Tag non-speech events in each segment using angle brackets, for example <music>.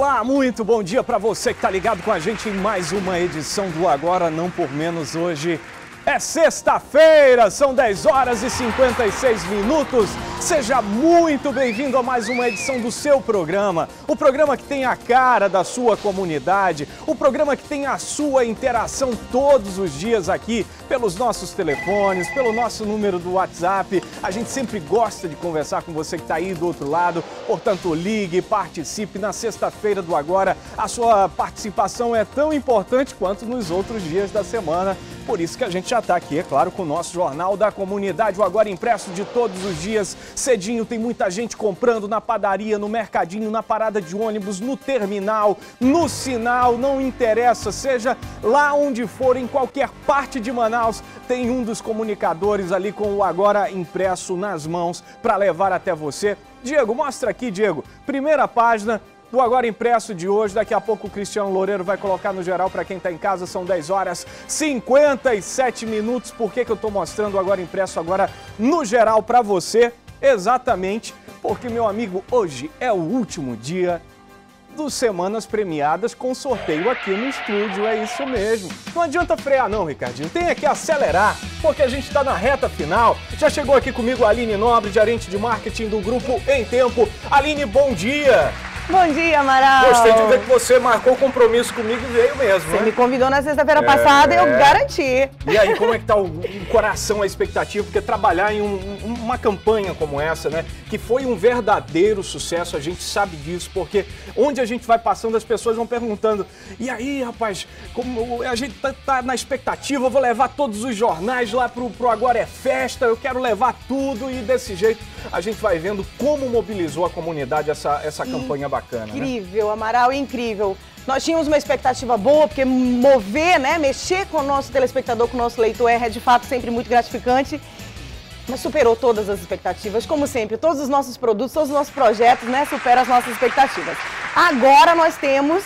Olá, muito bom dia para você que está ligado com a gente em mais uma edição do Agora Não Por Menos hoje. É sexta-feira, são 10 horas e 56 minutos. Seja muito bem-vindo a mais uma edição do seu programa. O programa que tem a cara da sua comunidade, o programa que tem a sua interação todos os dias aqui pelos nossos telefones, pelo nosso número do WhatsApp. A gente sempre gosta de conversar com você que está aí do outro lado. Portanto, ligue, participe na sexta-feira do Agora. A sua participação é tão importante quanto nos outros dias da semana. Por isso que a gente já está aqui, é claro, com o nosso Jornal da Comunidade, o Agora Impresso de todos os dias. Cedinho tem muita gente comprando na padaria, no mercadinho, na parada de ônibus, no terminal, no sinal, não interessa, seja lá onde for, em qualquer parte de Manaus, tem um dos comunicadores ali com o Agora Impresso nas mãos para levar até você. Diego, mostra aqui, Diego. Primeira página, do Agora Impresso de hoje. Daqui a pouco o Cristiano Loureiro vai colocar no geral para quem está em casa. São 10 horas 57 minutos. Por que, que eu estou mostrando o Agora Impresso agora no geral para você? Exatamente porque, meu amigo, hoje é o último dia do Semanas Premiadas com sorteio aqui no estúdio, é isso mesmo. Não adianta frear não, Ricardinho, tem que acelerar, porque a gente está na reta final. Já chegou aqui comigo a Aline Nobre, gerente de marketing do Grupo Em Tempo. Aline, bom dia! Bom dia, Amaral. Gostei de ver que você marcou compromisso comigo e veio mesmo, Você né? me convidou na sexta-feira é... passada e eu garanti. E aí, como é que tá o, o coração, a expectativa? Porque trabalhar em um, uma campanha como essa, né? Que foi um verdadeiro sucesso, a gente sabe disso, porque onde a gente vai passando, as pessoas vão perguntando: e aí, rapaz, como a gente tá, tá na expectativa, eu vou levar todos os jornais lá pro, pro Agora é Festa, eu quero levar tudo, e desse jeito a gente vai vendo como mobilizou a comunidade essa, essa campanha bacana bacana. Né? Incrível, né? Amaral, incrível. Nós tínhamos uma expectativa boa, porque mover, né, mexer com o nosso telespectador, com o nosso leitor é de fato sempre muito gratificante. Mas superou todas as expectativas, como sempre. Todos os nossos produtos, todos os nossos projetos, né, superam as nossas expectativas. Agora nós temos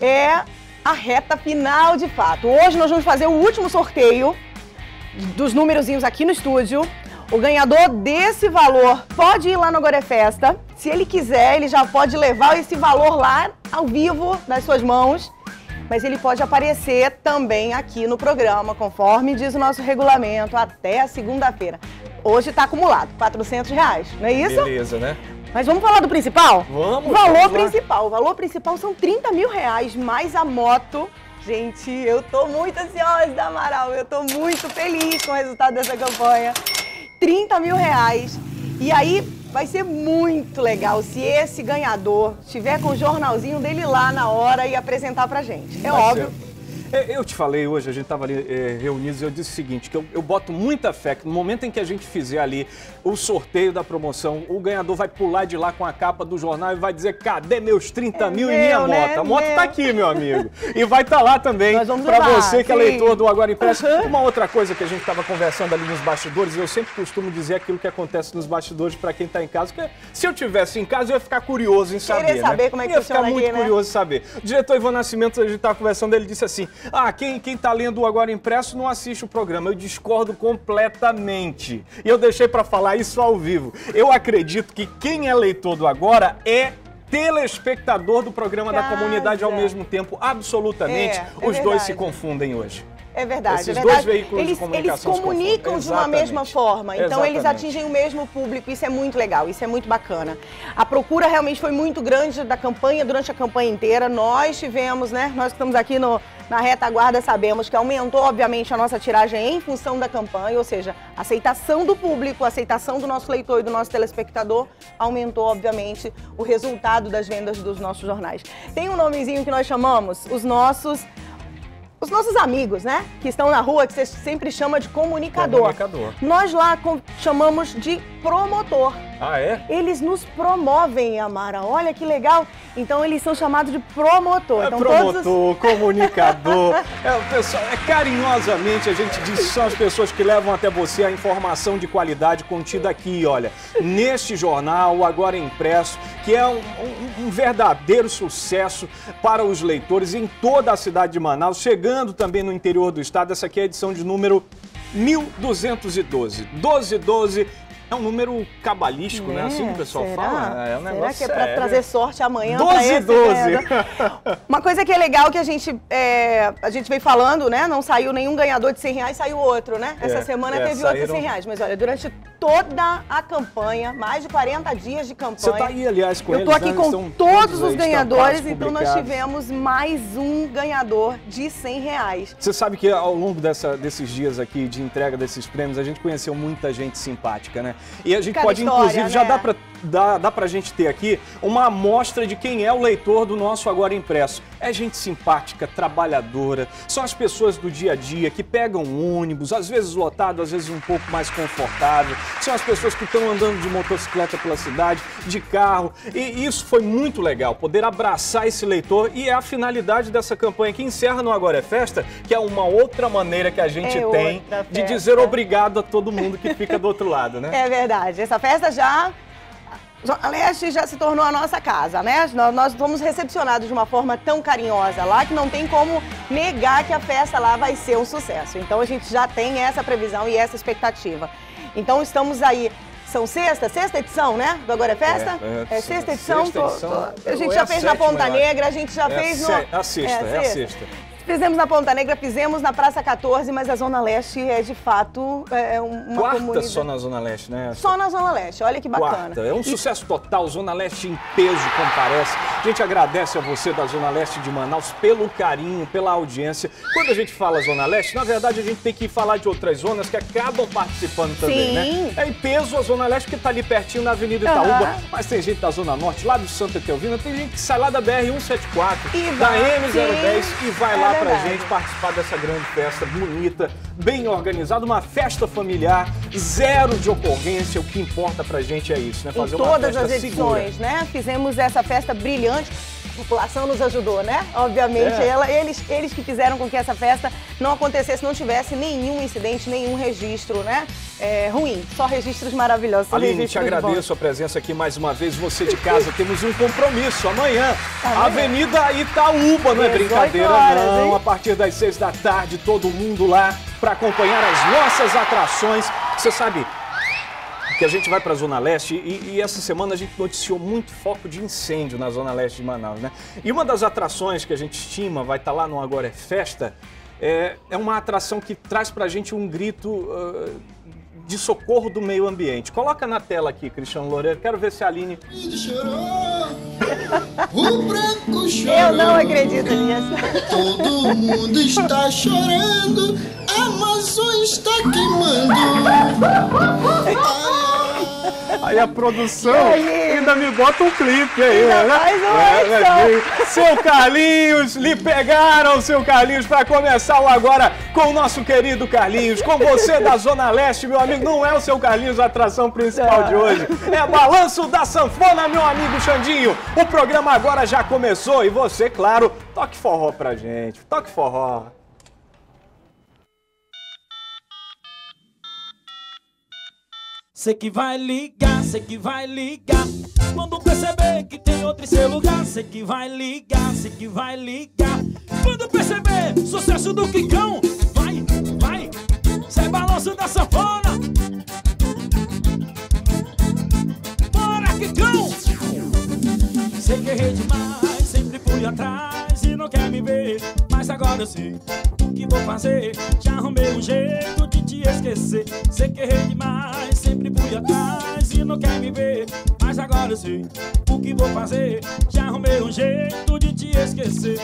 é a reta final de fato. Hoje nós vamos fazer o último sorteio dos númerozinhos aqui no estúdio. O ganhador desse valor pode ir lá no Agora é Festa. Se ele quiser, ele já pode levar esse valor lá ao vivo nas suas mãos. Mas ele pode aparecer também aqui no programa, conforme diz o nosso regulamento, até segunda-feira. Hoje está acumulado, 400 reais, não é isso? Beleza, né? Mas vamos falar do principal? Vamos. O valor vamos principal. O valor principal são 30 mil reais, mais a moto. Gente, eu tô muito ansiosa, Amaral. Eu tô muito feliz com o resultado dessa campanha. 30 mil reais. E aí vai ser muito legal se esse ganhador estiver com o jornalzinho dele lá na hora e apresentar pra gente. É vai óbvio. Ser eu te falei hoje, a gente estava ali é, reunidos e eu disse o seguinte, que eu, eu, boto muita fé que no momento em que a gente fizer ali o sorteio da promoção, o ganhador vai pular de lá com a capa do jornal e vai dizer, cadê meus 30 é mil meu, e minha né? moto? A moto meu. tá aqui, meu amigo. E vai estar tá lá também para você que é leitor do Agora Impresso. Uhum. Uma outra coisa que a gente estava conversando ali nos bastidores, eu sempre costumo dizer aquilo que acontece nos bastidores para quem está em casa, que se eu tivesse em casa, eu ia ficar curioso em saber, Querer saber né? como é que ia funciona ficar muito né? curioso em saber. O diretor Ivan Nascimento, a gente estava conversando, ele disse assim, ah, quem, quem tá lendo o Agora Impresso não assiste o programa. Eu discordo completamente. E eu deixei para falar isso ao vivo. Eu acredito que quem é leitor do Agora é telespectador do programa Casa. da comunidade ao mesmo tempo. Absolutamente. É, é Os dois se confundem hoje. É verdade, Esses é verdade. dois veículos eles, de comunicação eles comunicam de uma mesma forma, então Exatamente. eles atingem o mesmo público, isso é muito legal, isso é muito bacana. A procura realmente foi muito grande da campanha, durante a campanha inteira, nós tivemos, né, nós que estamos aqui no, na retaguarda sabemos que aumentou, obviamente, a nossa tiragem em função da campanha, ou seja, a aceitação do público, a aceitação do nosso leitor e do nosso telespectador aumentou, obviamente, o resultado das vendas dos nossos jornais. Tem um nomezinho que nós chamamos os nossos os nossos amigos, né? Que estão na rua, que você sempre chama de comunicador. Comunicador. Nós lá chamamos de promotor. Ah, é? Eles nos promovem, Amara. Olha que legal. Então eles são chamados de promotor. É então, promotor, os... <laughs> comunicador. é, pessoal, é carinhosamente a gente diz são as pessoas que levam até você a informação de qualidade contida aqui, olha, neste jornal, agora impresso, que é um, um, um verdadeiro sucesso para os leitores em toda a cidade de Manaus, chegando também no interior do estado. Essa aqui é a edição de número 1212. 1212 É um número cabalístico, né? Assim que o pessoal será? fala. É um Será que é para trazer sorte amanhã? 12 pra e esse 12. ganhador? <laughs> Uma coisa que é legal que a gente, é, a gente vem falando, né? Não saiu nenhum ganhador de 100 reais, saiu outro, né? Essa É, semana é, teve outro de saíram- 100 reais. Mas olha, durante toda a campanha, mais de 40 dias de campanha. Você tá aí, aliás, com Eu tô aqui né? com todos os ganhadores, então nós tivemos mais um ganhador de 100 reais. Você sabe que ao longo dessa- desses dias aqui de entrega desses prêmios, a gente conheceu muita gente simpática, né? E a gente Cada pode, história, inclusive, já né? dá pra, dá, dá pra gente ter aqui uma amostra de quem é o leitor do nosso Agora Impresso. É gente simpática, trabalhadora, são as pessoas do dia a dia que pegam ônibus, às vezes lotado, às vezes um pouco mais confortável. São as pessoas que estão andando de motocicleta pela cidade, de carro. E isso foi muito legal, poder abraçar esse leitor. E é a finalidade dessa campanha que encerra no Agora é Festa, que é uma outra maneira que a gente É tem de dizer obrigado a todo mundo que fica do outro lado, né? É verdade. Essa festa já. A Leste já se tornou a nossa casa, né? Nós, nós fomos recepcionados de uma forma tão carinhosa lá que não tem como negar que a festa lá vai ser um sucesso. Então a gente já tem essa previsão e essa expectativa. Então estamos aí. São sexta, sexta edição, né? Do Agora é Festa? É, é, sexta edição. sexta edição. a gente é já fez na Ponta. Negra, a gente já É fez no. a sexta, é a sexta. Fizemos na Ponta Negra, fizemos na Praça 14, mas a Zona Leste é de fato é, uma Quarta comunidade. só na Zona Leste, né? Só na Zona Leste, olha que bacana. Quarta. É um E- sucesso total. Zona Leste em peso comparece. A gente agradece a você da Zona Leste de Manaus pelo carinho, pela audiência. Quando a gente fala Zona Leste, na verdade a gente tem que falar de outras zonas que acabam participando também, Sim. né? É em peso a Zona Leste porque tá ali pertinho na Avenida. Itaúba. Mas tem gente da Zona Norte, lá do Santa Teovina, tem gente que sai lá da BR-174, E da vai, M010 sim. e vai É pra gente participar dessa grande festa bonita, bem organizada, uma festa familiar, zero de ocorrência. O que importa pra gente é isso, né? em Fazer uma todas as segura. edições, né? Fizemos essa festa brilhante. População nos ajudou, né? Obviamente, É. ela- eles, eles que fizeram com que essa festa não acontecesse, não tivesse nenhum incidente, nenhum registro, né? É, ruim, só registros maravilhosos. só Aline, te registros agradeço a presença aqui mais uma vez. Você de casa, temos um compromisso amanhã. Amanhã. Avenida Itaúba, não é 18 brincadeira, horas, não. hein? A partir das seis da tarde, todo mundo lá para acompanhar as nossas atrações. Você sabe que a gente vai para a Zona Leste e, e essa semana a gente noticiou muito foco de incêndio na Zona Leste de Manaus, né? E uma das atrações que a gente estima vai estar lá no Agora é Festa é, é uma atração que traz pra gente um grito ah, de socorro do meio ambiente. Coloca na tela aqui, Cristiano Loureiro. Quero ver se a Aline. chorou, o branco chorou. Eu não acredito nisso. Todo mundo está chorando, a Amazônia está queimando. <laughs> Aí a produção ainda me bota um clipe aí, Ainda né? faz uma É, né? Seu Carlinhos, lhe pegaram, seu Carlinhos, para começar o agora com o nosso querido Carlinhos, com você da Zona Leste, meu amigo. Não é o seu Carlinhos a atração principal de hoje, é Balanço da Sanfona, meu amigo Xandinho. O programa agora já começou e você, claro, toque forró pra gente, toque forró. Cê que vai ligar, cê que vai ligar. Quando perceber que tem outro em seu lugar, cê que vai ligar, cê que vai ligar. Quando perceber sucesso do Quicão, vai, vai. Cê balanço da sanfona. Bora, Quicão! Sei que errei demais, sempre fui atrás e não quer me ver. Mas agora eu sei o que vou fazer. Já arrumei um jeito de te esquecer. Sei que errei demais, fui atrás e não quer me ver. Mas agora eu sei o que vou fazer. Já arrumei um jeito de te esquecer.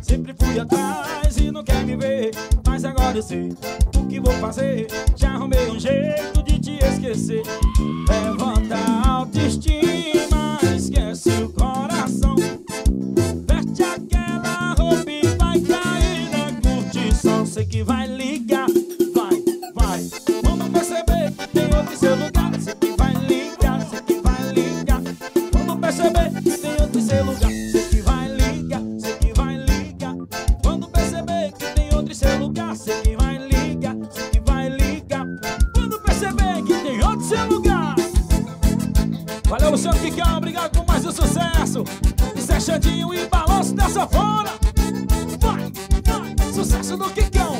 Sempre fui atrás e não quer me ver. Mas agora eu sei o que vou fazer. Já arrumei um jeito de te esquecer. Levanta a autoestima, sucesso. Zé Xandinho e balanço dessa fora Vai, vai, sucesso no que quer.